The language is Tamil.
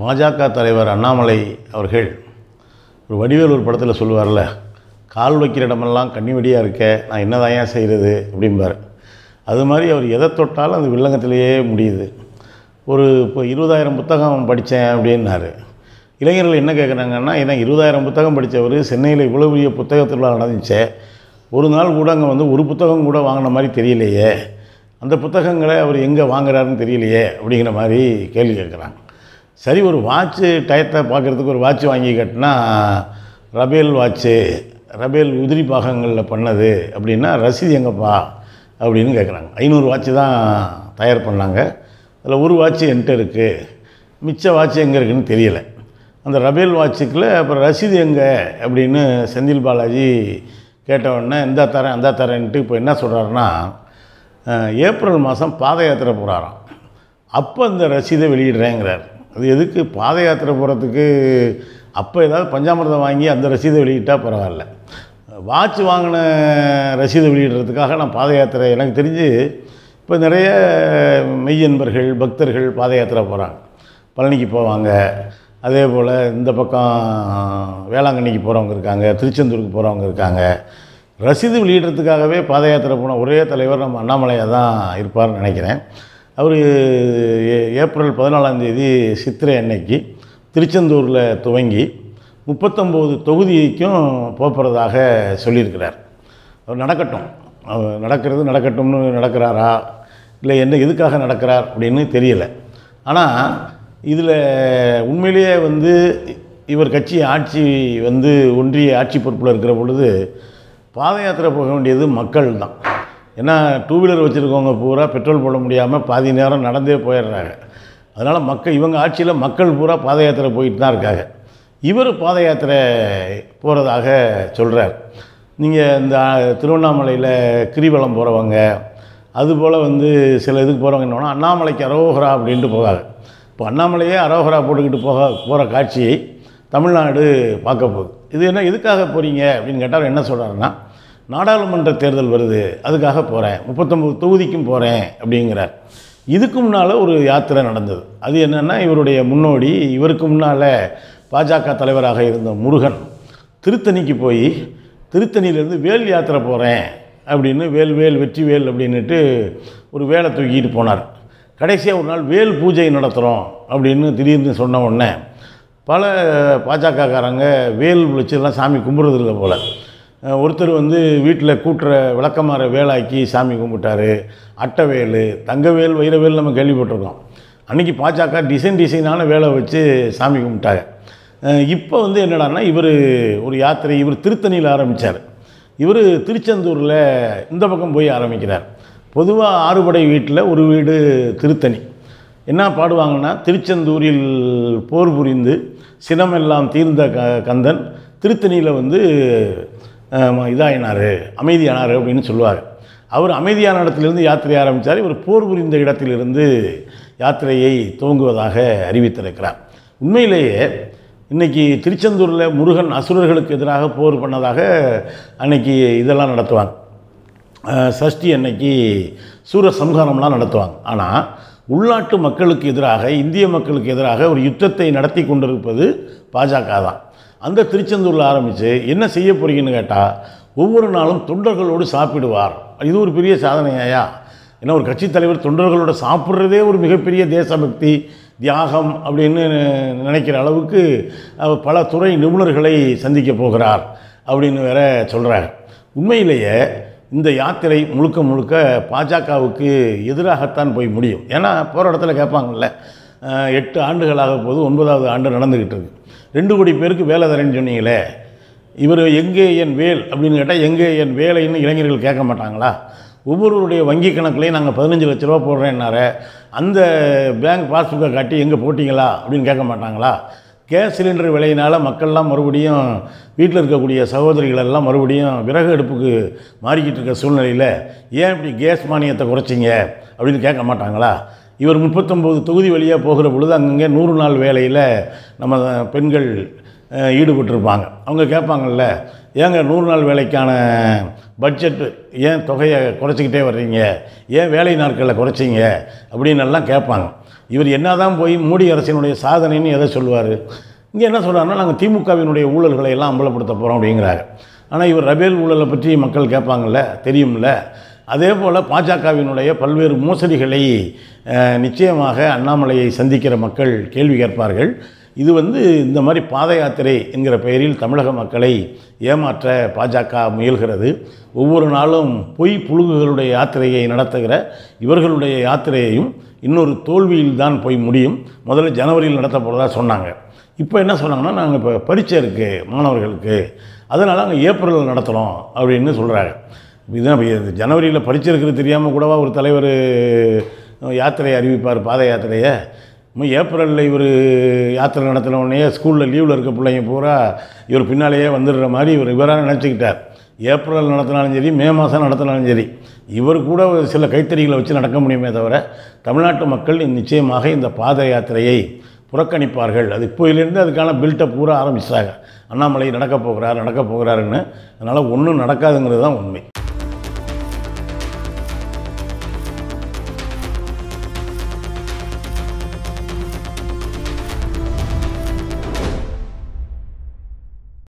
பாஜக தலைவர் அண்ணாமலை அவர்கள் ஒரு வடிவேல் ஒரு படத்தில் சொல்லுவார்ல கால் வைக்கிற இடமெல்லாம் கண்ணி வெடியாக இருக்க நான் என்னதான் ஏன் செய்கிறது அப்படிம்பார். அது மாதிரி அவர் எதை தொட்டாலும் அந்த வில்லங்கத்திலேயே முடியுது. ஒரு இப்போ இருபதாயிரம் புத்தகம் படித்தேன் அப்படின்னாரு. இளைஞர்கள் என்ன கேட்குறாங்கன்னா ஏன்னா இருபதாயிரம் புத்தகம் படித்தவர் சென்னையில் இவ்வளோ பெரிய புத்தக திருவிழா நடந்துச்சே ஒரு நாள் கூட அங்கே வந்து ஒரு புத்தகம் கூட வாங்கின மாதிரி தெரியலையே அந்த புத்தகங்களை அவர் எங்கே வாங்குறாருன்னு தெரியலையே அப்படிங்கிற மாதிரி கேள்வி கேட்குறாங்க சரி ஒரு வாட்ச்சு டயத்தை பார்க்குறதுக்கு ஒரு வாட்ச் வாங்கி கட்டினா ரபேல் வாட்ச்சு ரபேல் உதிரி பாகங்களில் பண்ணது அப்படின்னா ரசீது எங்கப்பா? அப்படின்னு கேட்குறாங்க ஐநூறு வாட்ச்சு தான் தயார் பண்ணாங்க. அதில் ஒரு வாட்ச் என்கிட்ட இருக்குது மிச்ச வாட்ச் எங்கே இருக்குன்னு தெரியலை. அந்த ரபேல் வாட்சுக்குள்ள அப்புறம் ரசீது எங்கே? அப்படின்னு செந்தில் பாலாஜி கேட்டவுடனே இந்த தரேன் அந்த தரேன்ட்டு இப்போ என்ன சொல்கிறாருன்னா ஏப்ரல் மாதம் பாத யாத்திரை போகிறாராம் அப்போ அந்த ரசீதை வெளியிடுறேங்கிறார். அது எதுக்கு? பாத யாத்திரை போகிறதுக்கு அப்போ ஏதாவது பஞ்சாமிர்தம் வாங்கி அந்த ரசீதை வெளியிட்டால் பரவாயில்ல. வாட்ச் வாங்கின ரசீதை வெளியிடுறதுக்காக நான் பாத யாத்திரை எனக்கு தெரிஞ்சு இப்போ நிறைய மெய்யன்பர்கள் பக்தர்கள் பாத யாத்திரை போகிறாங்க பழனிக்கு போவாங்க. அதே போல் இந்த பக்கம் வேளாங்கண்ணிக்கு போகிறவங்க இருக்காங்க திருச்செந்தூருக்கு போகிறவங்க இருக்காங்க. ரசீது வெளியிடுறதுக்காகவே பாத யாத்திரை போன ஒரே தலைவர் நம்ம அண்ணாமலையாக தான் இருப்பார்னு நினைக்கிறேன். அவர் ஏப்ரல் பதினாலாம் தேதி சித்திரை அன்னைக்கு திருச்செந்தூரில் துவங்கி முப்பத்தொம்போது தொகுதிக்கும் போகிறதாக சொல்லியிருக்கிறார். அவர் நடக்கட்டும். அவர் நடக்கிறது நடக்கட்டும்னு நடக்கிறாரா? இல்லை என்ன எதுக்காக நடக்கிறார் அப்படின்னு தெரியல. ஆனால் இதில் உண்மையிலேயே வந்து இவர் கட்சி ஆட்சி வந்து ஒன்றிய ஆட்சி பொறுப்பில் இருக்கிற பொழுது பாத யாத்திரை போக வேண்டியது மக்கள் தான் ஏன்னா டூ வீலர் வச்சுருக்கவங்க பூரா பெட்ரோல் போட முடியாமல் பாதி நேரம் நடந்தே போயிடுறாங்க. அதனால் மக்கள் இவங்க ஆட்சியில் மக்கள் பூரா பாத யாத்திரை போயிட்டு தான் இருக்காங்க. இவர் பாத யாத்திரை போகிறதாக சொல்கிறார் நீங்கள் இந்த திருவண்ணாமலையில் கிரிவலம் போகிறவங்க அதுபோல் வந்து சில இதுக்கு போகிறவங்க என்னன்னா அண்ணாமலைக்கு அரோகரா அப்படின்ட்டு போகாது இப்போ அண்ணாமலையே அரோகரா போட்டுக்கிட்டு போக போகிற காட்சியை தமிழ்நாடு பார்க்க போகுது. இது என்ன எதுக்காக போகிறீங்க அப்படின்னு கேட்டால் அவர் என்ன சொல்கிறாருன்னா நாடாளுமன்ற தேர்தல் வருது அதுக்காக போகிறேன் முப்பத்தொம்பது தொகுதிக்கும் போகிறேன் அப்படிங்கிறார். இதுக்கு முன்னால் ஒரு யாத்திரை நடந்தது. அது என்னென்னா இவருடைய முன்னோடி இவருக்கு முன்னால் பாஜக தலைவராக இருந்த முருகன் திருத்தணிக்கு போய் திருத்தணியிலேருந்து வேல் யாத்திரை போகிறேன் அப்படின்னு வேல் வேல் வெற்றி வேல் அப்படின்னுட்டு ஒரு வேலை தூக்கிட்டு போனார். கடைசியாக ஒரு நாள் வேல் பூஜை நடத்துகிறோம் அப்படின்னு திடீர்னு சொன்ன உடனே பல பாஜகக்காரங்க வேல் வச்சுலாம் சாமி கும்பிட்றது இல்லை போல். ஒருத்தர் வந்து வீட்டில் கூட்டுற விளக்கமாற வேலாக்கி சாமி கும்பிட்டாரு அட்டவேல் தங்கவேல் வைரவேல் நம்ம கேள்விப்பட்டிருக்கோம். அன்றைக்கி பாஜக டிசைன் டிசைனான வேலை வச்சு சாமி கும்பிட்டாங்க. இப்போ வந்து என்னடான்னா இவர் ஒரு யாத்திரை இவர் திருத்தணியில் ஆரம்பித்தார் இவர் திருச்செந்தூரில் இந்த பக்கம் போய் ஆரம்பிக்கிறார். பொதுவாக ஆறுபடை வீட்டில் ஒரு வீடு திருத்தணி. என்ன பாடுவாங்கன்னா திருச்செந்தூரில் போர் புரிந்து சினமெல்லாம் தீர்ந்த க கந்தன் திருத்தணியில் வந்து இதாகினார் அமைதியானார் அப்படின்னு சொல்லுவார். அவர் அமைதியான இடத்திலிருந்து யாத்திரை ஆரம்பித்தார் இவர் போர் புரிந்த இடத்திலிருந்து யாத்திரையை துவங்குவதாக அறிவித்திருக்கிறார். உண்மையிலேயே இன்னைக்கு திருச்செந்தூரில் முருகன் அசுரர்களுக்கு எதிராக போர் பண்ணதாக அன்னைக்கு இதெல்லாம் நடத்துவாங்க. சஷ்டி அன்னைக்கு சூர சம்ஹாரம்லாம் நடத்துவாங்க. ஆனால் உள்நாட்டு மக்களுக்கு எதிராக இந்திய மக்களுக்கு எதிராக ஒரு யுத்தத்தை நடத்தி கொண்டிருப்பது பாஜக தான் அந்த திருச்செந்தூரில் ஆரம்பித்து என்ன செய்ய போகிறீங்கன்னு கேட்டால் ஒவ்வொரு நாளும் தொண்டர்களோடு சாப்பிடுவார். இது ஒரு பெரிய சாதனையாயா? ஏன்னா ஒரு கட்சித் தலைவர் தொண்டர்களோட சாப்பிட்றதே ஒரு மிகப்பெரிய தேசபக்தி தியாகம் அப்படின்னு நினைக்கிற அளவுக்கு பல துறை நிபுணர்களை சந்திக்க போகிறார் அப்படின்னு வேற சொல்கிறாங்க உண்மையிலேயே இந்த யாத்திரை முழுக்க முழுக்க பாஜகவுக்கு எதிராகத்தான் போய் முடியும். ஏன்னா போகிற இடத்துல கேட்பாங்கல்ல எட்டு ஆண்டுகளாக போது ஒன்பதாவது ஆண்டு நடந்துக்கிட்டு இருக்கு. ரெண்டு கோடி பேருக்கு வேலை தரேன்னு சொன்னீங்களே இவர் எங்கே என் வேல் அப்படின்னு கேட்டால் எங்கே என் வேலைன்னு இளைஞர்கள் கேட்க மாட்டாங்களா? ஒவ்வொருவருடைய வங்கி கணக்குலையும் நாங்கள் பதினஞ்சு லட்ச ரூபா போடுறேன்னாரு. அந்த பேங்க் பாஸ்புக்கை காட்டி எங்கே போட்டிங்களா அப்படின்னு கேட்க மாட்டாங்களா? கேஸ் சிலிண்டர் விலையினால் மக்கள்லாம் மறுபடியும் வீட்டில் இருக்கக்கூடிய சகோதரிகள் எல்லாம் மறுபடியும் விறகு அடுப்புக்கு மாறிக்கிட்டு இருக்க சூழ்நிலையில் ஏன் இப்படி கேஸ் மானியத்தை குறைச்சிங்க அப்படின்னு கேட்க மாட்டாங்களா? இவர் முப்பத்தொம்போது தொகுதி வழியாக போகிற பொழுது அங்கங்கே நூறு நாள் வேலையில் நம்ம பெண்கள் ஈடுபட்டிருப்பாங்க. அவங்க கேட்பாங்கல்ல ஏங்க நூறு நாள் வேலைக்கான பட்ஜெட்டு ஏன் தொகையை குறைச்சிக்கிட்டே வர்றீங்க? ஏன் வேலை நாட்களில் குறைச்சிங்க? அப்படின்னு எல்லாம் கேட்பாங்க. இவர் என்னதான் போய் மோடி அரசினுடைய சாதனைன்னு எதை சொல்லுவார்? இங்கே என்ன சொல்கிறாருன்னா நாங்கள் திமுகவினுடைய ஊழல்களை எல்லாம் அம்பலப்படுத்த போகிறோம் அப்படிங்கிறாரு. ஆனால் இவர் ரபேல் ஊழலை பற்றி மக்கள் கேட்பாங்கல்ல தெரியும்ல. அதே போல் பாஜகவினுடைய பல்வேறு மோசடிகளை நிச்சயமாக அண்ணாமலையை சந்திக்கிற மக்கள் கேள்வி கேட்பார்கள். இது வந்து இந்த மாதிரி பாத யாத்திரை என்கிற பெயரில் தமிழக மக்களை ஏமாற்ற பாஜக முயல்கிறது. ஒவ்வொரு நாளும் பொய் புழுகுகளுடைய யாத்திரையை நடத்துகிற இவர்களுடைய யாத்திரையையும் இன்னொரு தோல்வியில் தான் போய் முடியும். முதல்ல ஜனவரியில் நடத்த போகிறதா சொன்னாங்க. இப்போ என்ன சொன்னாங்கன்னா நாங்கள் இப்போ பரீட்சை இருக்குது மாணவர்களுக்கு. அதனால் நாங்கள் ஏப்ரலில் நடத்துகிறோம் அப்படின்னு சொல்கிறாங்க இதுதான் ஜனவரியில் படிச்சிருக்கிறது தெரியாமல் கூடவா ஒரு தலைவர் யாத்திரையை அறிவிப்பார் பாத யாத்திரையை? இன்னும் ஏப்ரலில் இவர் யாத்திரை நடத்தின உடனே ஸ்கூலில் லீவில் இருக்க பிள்ளைங்க பூரா இவர் பின்னாலேயே வந்துடுற மாதிரி இவர் இவராக நினச்சிக்கிட்டார். ஏப்ரல் நடத்தினாலும் சரி மே மாதம் நடத்தினாலும் சரி இவர் கூட ஒரு சில கைத்தறிகளை வச்சு நடக்க முடியுமே தவிர தமிழ்நாட்டு மக்கள் நிச்சயமாக இந்த பாத யாத்திரையை புறக்கணிப்பார்கள். அது இப்போயிலேருந்து அதுக்கான பில்டப் பூரா ஆரம்பிச்சிட்டாங்க. அண்ணாமலை நடக்க போகிறார் நடக்க போகிறாருன்னு. அதனால் ஒன்றும் நடக்காதுங்கிறது தான் உண்மை.